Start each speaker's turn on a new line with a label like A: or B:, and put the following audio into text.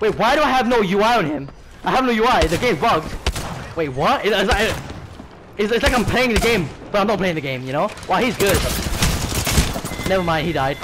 A: Wait, why do I have no UI on him? I have no UI. The game bugged. Wait, what? It's, it's, like- it's like I'm playing the game, but I'm not playing the game. You know? Wow, he's good. Never mind, he died.